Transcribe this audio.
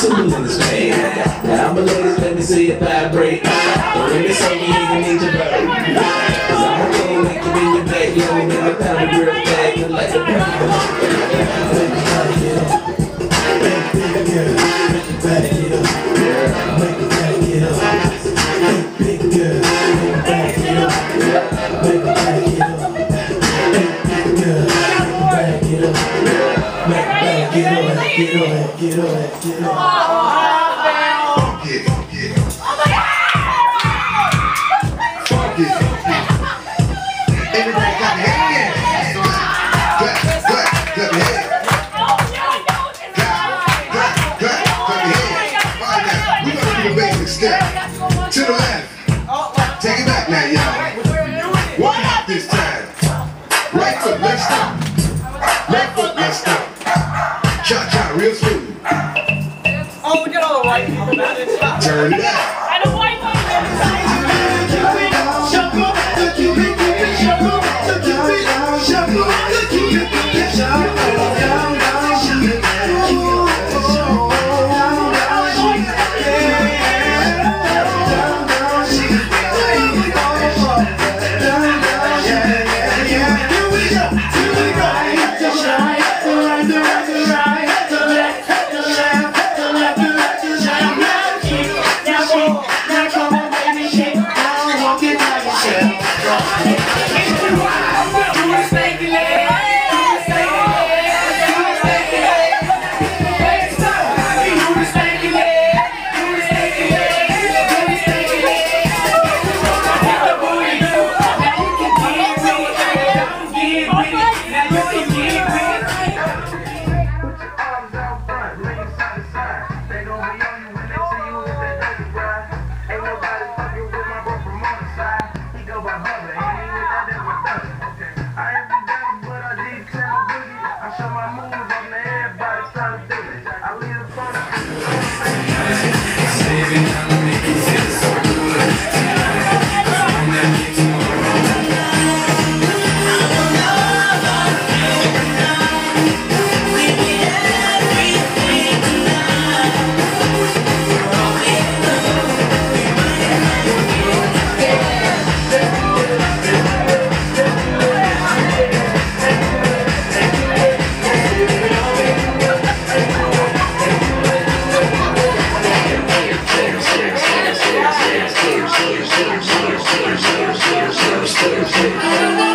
Two in this pain. Now I'm a ladies, let me see it vibrate. Don't let me you even need your bird. Cause I'm gonna make you in your back, you know, make a pound of real fast, look like a Get on it, get on it, get on it. Yeah, yeah. Fuck it. Everybody got their hand in. Clap, clap, clap your hands. Clap, clap, clap, clap your hands. All right, now, we gonna do the basic step. To the left. Take it back now, y'all. This time. Foot, left step. Left foot, real. Oh, we got all the right. Turn it out. Yeah. shake, shake.